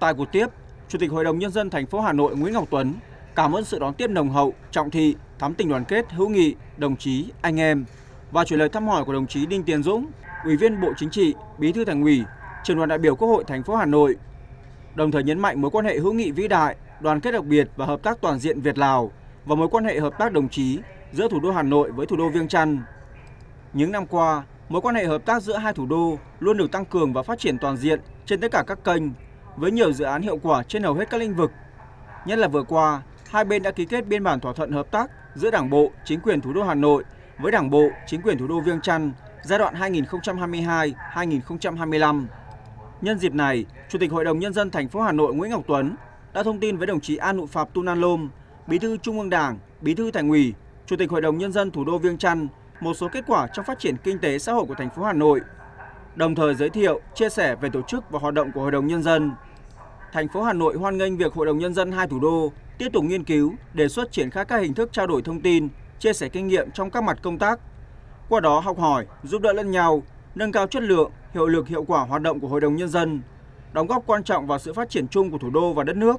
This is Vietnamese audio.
Tại cuộc tiếp, Chủ tịch Hội đồng nhân dân thành phố Hà Nội Nguyễn Ngọc Tuấn cảm ơn sự đón tiếp nồng hậu, trọng thị, thắm tình đoàn kết, hữu nghị, đồng chí, anh em và chuyển lời thăm hỏi của đồng chí Đinh Tiến Dũng, Ủy viên Bộ Chính trị, Bí thư Thành ủy, Trưởng đoàn đại biểu Quốc hội thành phố Hà Nội. Đồng thời nhấn mạnh mối quan hệ hữu nghị vĩ đại, đoàn kết đặc biệt và hợp tác toàn diện Việt Lào và mối quan hệ hợp tác đồng chí giữa thủ đô Hà Nội với thủ đô Viêng Chăn. Những năm qua, mối quan hệ hợp tác giữa hai thủ đô luôn được tăng cường và phát triển toàn diện trên tất cả các kênh với nhiều dự án hiệu quả trên hầu hết các lĩnh vực. Nhất là vừa qua, hai bên đã ký kết biên bản thỏa thuận hợp tác giữa Đảng bộ, chính quyền thủ đô Hà Nội với Đảng bộ, chính quyền thủ đô Viêng Chăn giai đoạn 2022-2025. Nhân dịp này, Chủ tịch Hội đồng nhân dân thành phố Hà Nội Nguyễn Ngọc Tuấn đã thông tin với đồng chí Anu Phạp Tunan Lôm, Bí thư Trung ương Đảng, Bí thư Thành ủy, Chủ tịch Hội đồng nhân dân thủ đô Viêng Chăn một số kết quả trong phát triển kinh tế xã hội của thành phố Hà Nội. Đồng thời giới thiệu, chia sẻ về tổ chức và hoạt động của Hội đồng nhân dân. Thành phố Hà Nội hoan nghênh việc Hội đồng nhân dân hai thủ đô tiếp tục nghiên cứu, đề xuất triển khai các hình thức trao đổi thông tin, chia sẻ kinh nghiệm trong các mặt công tác. Qua đó học hỏi, giúp đỡ lẫn nhau, nâng cao chất lượng, hiệu lực hiệu quả hoạt động của Hội đồng nhân dân, đóng góp quan trọng vào sự phát triển chung của thủ đô và đất nước.